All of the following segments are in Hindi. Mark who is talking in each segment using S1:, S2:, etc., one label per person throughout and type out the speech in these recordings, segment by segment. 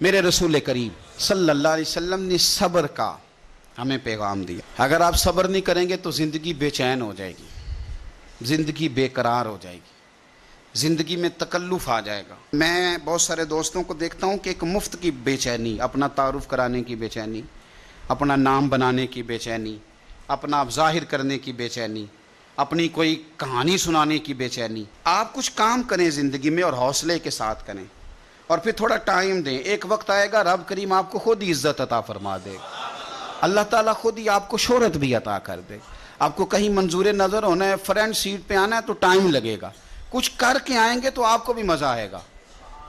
S1: मेरे रसूल करीम सल्लल्लाहु अलैहि वसल्लम ने सब्र का हमें पैगाम दिया। अगर आप सब्र नहीं करेंगे तो ज़िंदगी बेचैन हो जाएगी, ज़िंदगी बेकरार हो जाएगी, ज़िंदगी में तकल्लुफ़ आ जाएगा। मैं बहुत सारे दोस्तों को देखता हूँ कि एक मुफ़्त की बेचैनी, अपना तारुफ कराने की बेचैनी, अपना नाम बनाने की बेचैनी, अपना आप ज़ाहिर करने की बेचैनी, अपनी कोई कहानी सुनाने की बेचैनी। आप कुछ काम करें ज़िंदगी में और हौसले के साथ करें। और फिर थोड़ा टाइम दें। एक वक्त आएगा, रब करीम आपको खुद ही इज़्ज़त अता फरमा दे। अल्लाह ताला खुद ही आपको शोहरत भी अता कर दे। आपको कहीं मंजूर नज़र होना है फ्रंट सीट पे आना है तो टाइम लगेगा। कुछ करके आएँगे तो आपको भी मज़ा आएगा।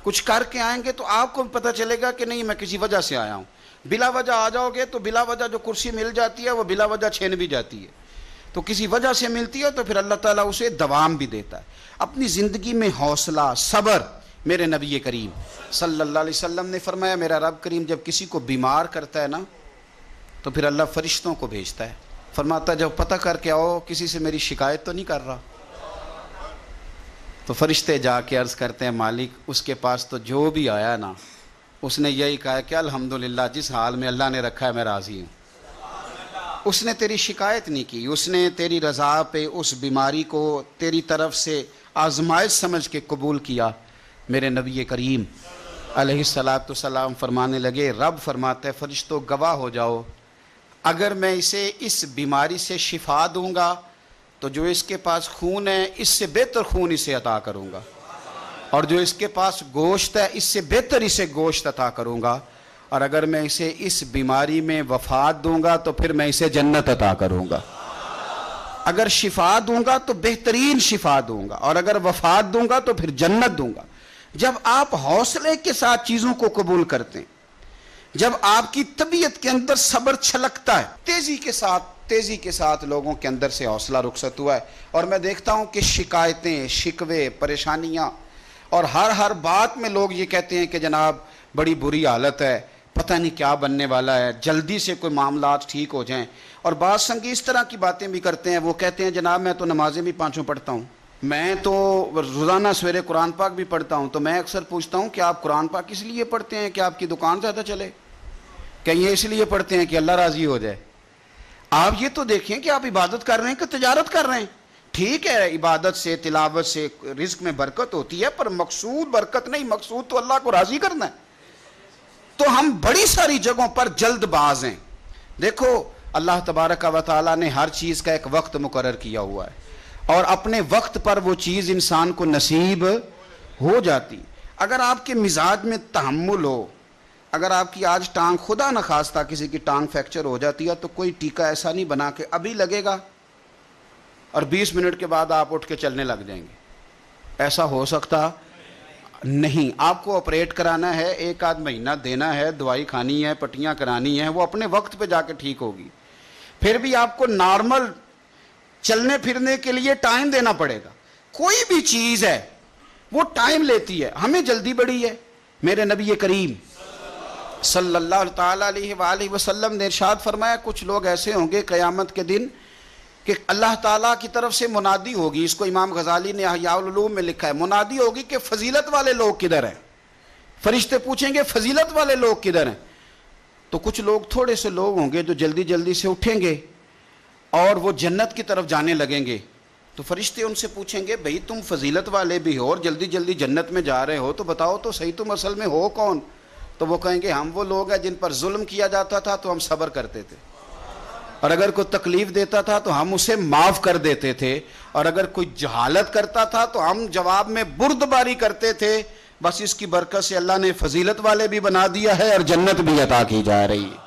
S1: कुछ करके आएँगे तो आपको भी पता चलेगा कि नहीं, मैं किसी वजह से आया हूँ। बिला वजह आ जाओगे तो बिला वजह जो कुर्सी मिल जाती है, वो बिला वजह छीन भी जाती है। तो किसी वजह से मिलती है तो फिर अल्लाह ताला उसे दवाम भी देता है। अपनी ज़िंदगी में हौसला, सब्र मेरे नबी करीम सल्लल्लाहु अलैहि वसल्लम ने फरमाया, मेरा रब करीम जब किसी को बीमार करता है ना तो फिर अल्लाह फरिश्तों को भेजता है। फरमाता, जब पता करके आओ, किसी से मेरी शिकायत तो नहीं कर रहा। तो फरिश्ते जाके अर्ज़ करते हैं, मालिक, उसके पास तो जो भी आया ना, उसने यही कहा कि अल्हम्दुलिल्लाह, जिस हाल में अल्लाह ने रखा है, मैं राज़ी हूँ। उसने तेरी शिकायत नहीं की, उसने तेरी रज़ा पे उस बीमारी को तेरी तरफ़ से आजमाइश समझ के कबूल किया। मेरे नबी करीम सलाम फरमाने लगे, रब फरमाते फरिश्तों, गवाह हो जाओ। अगर मैं इसे इस बीमारी से शिफा दूँगा तो जो इसके पास खून है, इससे बेहतर खून इसे अता करूँगा। और जो इसके पास गोश्त है, इससे बेहतर इसे गोश्त अता करूँगा। और अगर मैं इसे इस बीमारी में वफात दूँगा तो फिर मैं इसे जन्नत अता करूँगा। अगर शिफा दूँगा तो बेहतरीन शिफा दूँगा। और अगर वफात दूँगा तो फिर जन्नत दूँगा। जब आप हौसले के साथ चीज़ों को कबूल करते हैं, जब आपकी तबीयत के अंदर सब्र छलकता है, तेज़ी के साथ, तेज़ी के साथ लोगों के अंदर से हौसला रुखसत हुआ है। और मैं देखता हूँ कि शिकायतें, शिकवे, परेशानियाँ, और हर हर बात में लोग ये कहते हैं कि जनाब, बड़ी बुरी हालत है, पता नहीं क्या बनने वाला है, जल्दी से कोई मामला ठीक हो जाएँ। और बात संगी इस तरह की बातें भी करते हैं, वो कहते हैं, जनाब, मैं तो नमाजें भी पाँचों पढ़ता हूँ। मैं तो रोज़ाना सवेरे कुरान पाक भी पढ़ता हूँ तो मैं अक्सर पूछता हूँ कि आप कुरान पाक इसलिए पढ़ते हैं? कि आपकी दुकान ज़्यादा चले? कहीं ये इसलिए पढ़ते हैं कि अल्लाह राज़ी हो जाए? आप ये तो देखें कि आप इबादत कर रहे हैं कि तजारत कर रहे हैं। ठीक है, इबादत से, तिलावत से रिस्क में बरकत होती है, पर मकसूद बरकत नहीं, मकसूद तो अल्लाह को राज़ी करना है। तो हम बड़ी सारी जगहों पर जल्दबाज हैं। देखो, अल्लाह तबारक व ने हर चीज़ का एक वक्त मुकर किया हुआ है। और अपने वक्त पर वो चीज़ इंसान को नसीब हो जाती। अगर आपके मिजाज में तहमुल हो, अगर आपकी आज टांग खुदा न खास्ता किसी की टांग फ्रैक्चर हो जाती है तो कोई टीका ऐसा नहीं बना के अभी लगेगा और 20 मिनट के बाद आप उठ के चलने लग जाएँगे। ऐसा हो सकता नहीं। आपको ऑपरेट कराना है, एक आध महीना देना है, दवाई खानी है, पट्टियाँ करानी है, वो अपने वक्त पे जाके ठीक होगी। फिर भी आपको नॉर्मल चलने फिरने के लिए टाइम देना पड़ेगा। कोई भी चीज़ है, वो टाइम लेती है। हमें जल्दी बड़ी है। मेरे नबी करीम वसल्लम ने इरशाद फरमाया, कुछ लोग ऐसे होंगे क़यामत के दिन कि अल्लाह ताला की तरफ़ से मुनादी होगी। इसको इमाम गजाली ने हयाउलूम में लिखा है। मुनादी होगी कि फजीलत वाले लोग किधर हैं? फरिश्ते पूछेंगे, फजीलत वाले लोग किधर हैं? तो कुछ लोग थोड़े से लोग होंगे जो जल्दी जल्दी से उठेंगे। और वो जन्नत की तरफ़ जाने लगेंगे। तो फरिश्ते उनसे पूछेंगे, भाई तुम फजीलत वाले भी हो और जल्दी जल्दी जन्नत में जा रहे हो तो बताओ तो सही तुम असल में हो कौन? तो वो कहेंगे, हम वो लोग हैं जिन पर जुल्म किया जाता था तो हम सब्र करते थे। और अगर कोई तकलीफ़ देता था तो हम उसे माफ़ कर देते थे। और अगर कोई जहालत करता था तो हम जवाब में बुर्दबारी करते थे। बस इसकी बरकत से अल्लाह ने फजीलत वाले भी बना दिया है और जन्नत भी अता की जा रही है।